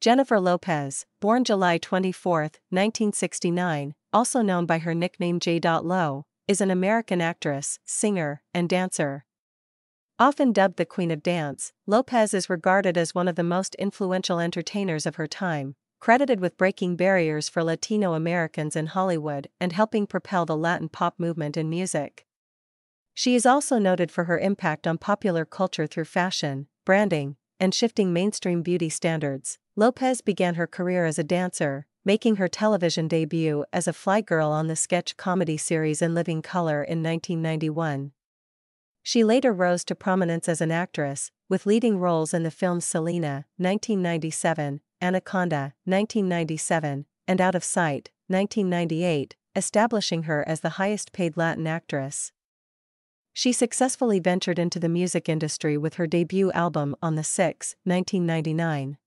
Jennifer Lopez, born July 24, 1969, also known by her nickname J. Lo, is an American actress, singer, and dancer. Often dubbed the Queen of Dance, Lopez is regarded as one of the most influential entertainers of her time, credited with breaking barriers for Latino Americans in Hollywood and helping propel the Latin pop movement in music. She is also noted for her impact on popular culture through fashion, branding, and shifting mainstream beauty standards. Lopez began her career as a dancer, making her television debut as a fly girl on the sketch comedy series In Living Color in 1991. She later rose to prominence as an actress, with leading roles in the films Selena, 1997, Anaconda, 1997, and Out of Sight, 1998, establishing her as the highest paid Latin actress. She successfully ventured into the music industry with her debut album On the 6, 1999.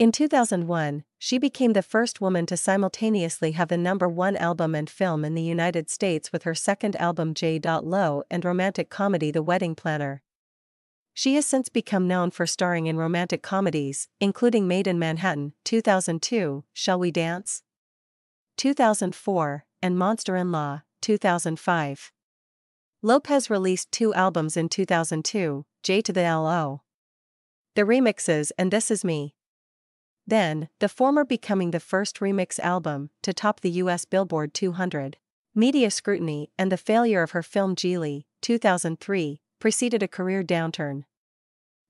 In 2001, she became the first woman to simultaneously have the number one album and film in the United States with her second album J. Lo and romantic comedy The Wedding Planner. She has since become known for starring in romantic comedies, including Maid in Manhattan, 2002, Shall We Dance? 2004, and Monster in Law, 2005. Lopez released two albums in 2002, J to the LO. The remixes and This Is Me. Then, the former becoming the first remix album to top the US Billboard 200. Media scrutiny and the failure of her film Gigli, 2003, preceded a career downturn.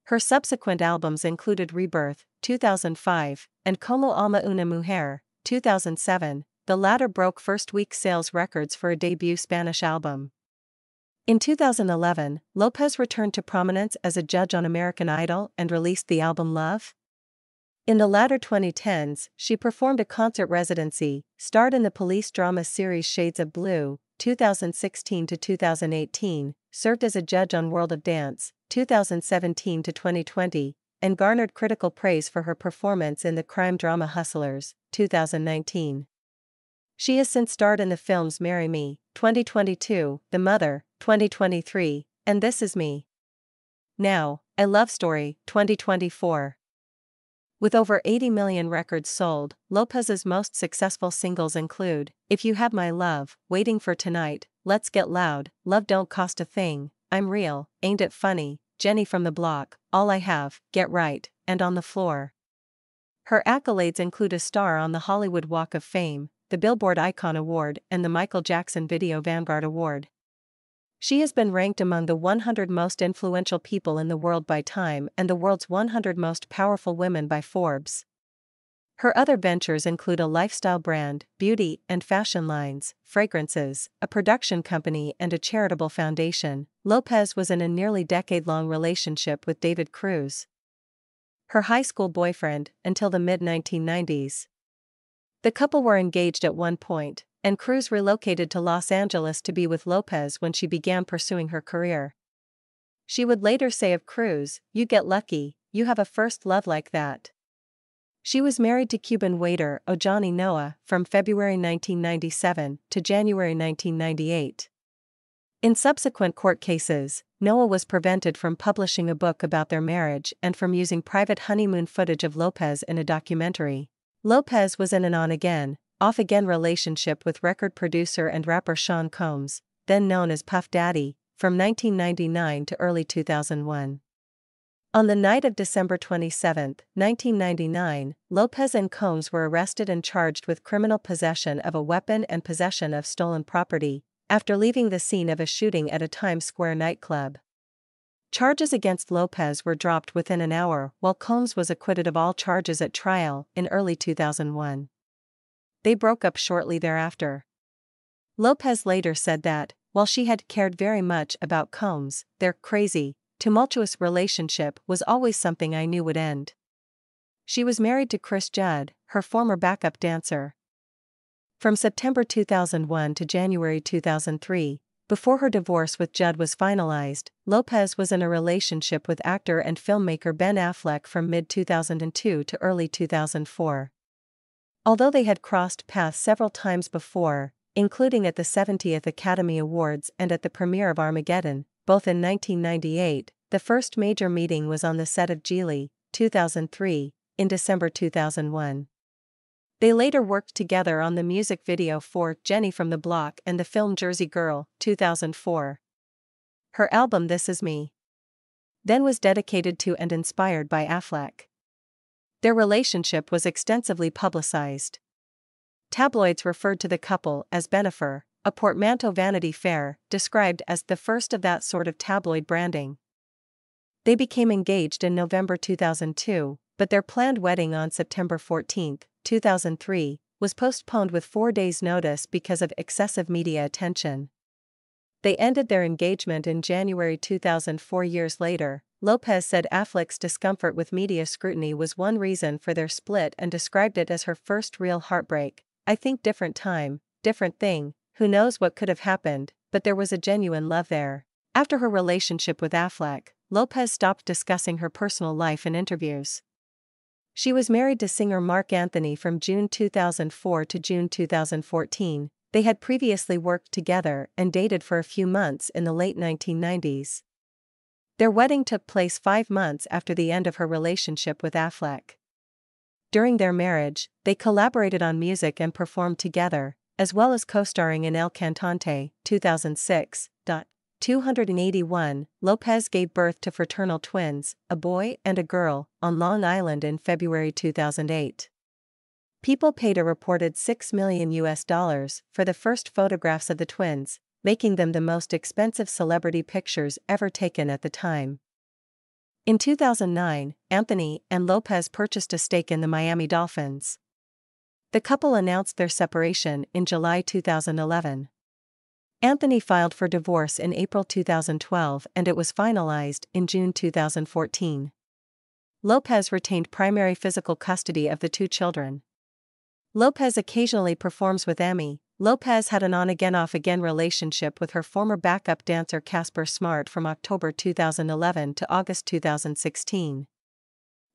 Her subsequent albums included Rebirth, 2005, and Como Ama Una Mujer, 2007, the latter broke first week sales records for a debut Spanish album. In 2011, Lopez returned to prominence as a judge on American Idol and released the album Love. In the latter 2010s, she performed a concert residency, starred in the police drama series Shades of Blue, 2016 to 2018, served as a judge on World of Dance, 2017 to 2020, and garnered critical praise for her performance in the crime drama Hustlers, 2019. She has since starred in the films Marry Me, 2022, The Mother, 2023, and This Is Me. Now, A Love Story, 2024. With over 80 million records sold, Lopez's most successful singles include If You Had My Love, Waiting for Tonight, Let's Get Loud, Love Don't Cost a Thing, I'm Real, Ain't It Funny, Jenny from the Block, All I Have, Get Right, and On the Floor. Her accolades include a star on the Hollywood Walk of Fame, the Billboard Icon Award, and the Michael Jackson Video Vanguard Award. She has been ranked among the 100 most influential people in the world by Time and the world's 100 most powerful women by Forbes. Her other ventures include a lifestyle brand, beauty and fashion lines, fragrances, a production company, and a charitable foundation. Lopez was in a nearly decade long relationship with David Cruz. Her high school boyfriend, until the mid 1990s. The couple were engaged at one point, and Cruz relocated to Los Angeles to be with Lopez when she began pursuing her career. She would later say of Cruz, You get lucky, you have a first love like that. She was married to Cuban waiter Ojani Noa from February 1997 to January 1998. In subsequent court cases, Noa was prevented from publishing a book about their marriage and from using private honeymoon footage of Lopez in a documentary. Lopez was in an on again, off again relationship with record producer and rapper Sean Combs, then known as Puff Daddy, from 1999 to early 2001. On the night of December 27, 1999, Lopez and Combs were arrested and charged with criminal possession of a weapon and possession of stolen property, after leaving the scene of a shooting at a Times Square nightclub. Charges against Lopez were dropped within an hour while Combs was acquitted of all charges at trial in early 2001. They broke up shortly thereafter. Lopez later said that, while she had cared very much about Combs, their crazy, tumultuous relationship was always something I knew would end. She was married to Cris Judd, her former backup dancer. From September 2001 to January 2003, before her divorce with Judd was finalized, Lopez was in a relationship with actor and filmmaker Ben Affleck from mid 2002 to early 2004. Although they had crossed paths several times before, including at the 70th Academy Awards and at the premiere of Armageddon, both in 1998, the first major meeting was on the set of Gigli, 2003, in December 2001. They later worked together on the music video for Jenny from the Block and the film Jersey Girl, 2004. Her album This Is Me then was dedicated to and inspired by Affleck. Their relationship was extensively publicized. Tabloids referred to the couple as Bennifer, a portmanteau Vanity Fair, described as the first of that sort of tabloid branding. They became engaged in November 2002, but their planned wedding on September 14, 2003, was postponed with four days' notice because of excessive media attention. They ended their engagement in January 2004 years later. Lopez said Affleck's discomfort with media scrutiny was one reason for their split and described it as her first real heartbreak. I think different time, different thing, who knows what could have happened, but there was a genuine love there. After her relationship with Affleck, Lopez stopped discussing her personal life in interviews. She was married to singer Marc Anthony from June 2004 to June 2014. They had previously worked together and dated for a few months in the late 1990s. Their wedding took place five months after the end of her relationship with Affleck. During their marriage, they collaborated on music and performed together, as well as co-starring in El Cantante, 2006. 281, Lopez gave birth to fraternal twins, a boy and a girl, on Long Island in February 2008. People paid a reported 6 million US dollars for the first photographs of the twins, making them the most expensive celebrity pictures ever taken at the time. In 2009, Anthony and Lopez purchased a stake in the Miami Dolphins. The couple announced their separation in July 2011. Anthony filed for divorce in April 2012 and it was finalized in June 2014. Lopez retained primary physical custody of the two children. Lopez occasionally performs with Emme. Lopez had an on again off again relationship with her former backup dancer Casper Smart from October 2011 to August 2016.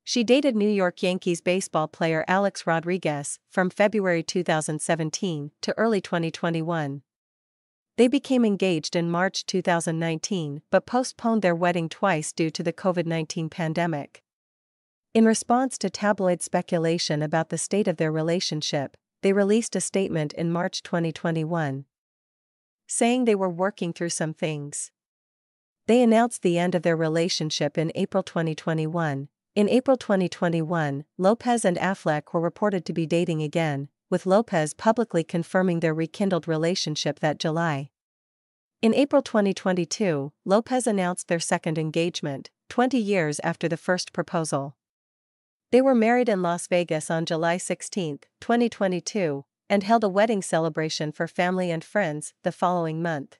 She dated New York Yankees baseball player Alex Rodriguez from February 2017 to early 2021. They became engaged in March 2019 but postponed their wedding twice due to the COVID 19 pandemic. In response to tabloid speculation about the state of their relationship, they released a statement in March 2021 saying they were working through some things. They announced the end of their relationship in April 2021, in April 2021, Lopez and Affleck were reported to be dating again, with Lopez publicly confirming their rekindled relationship that July. In April 2022, Lopez announced their second engagement, 20 years after the first proposal. They were married in Las Vegas on July 16, 2022, and held a wedding celebration for family and friends the following month.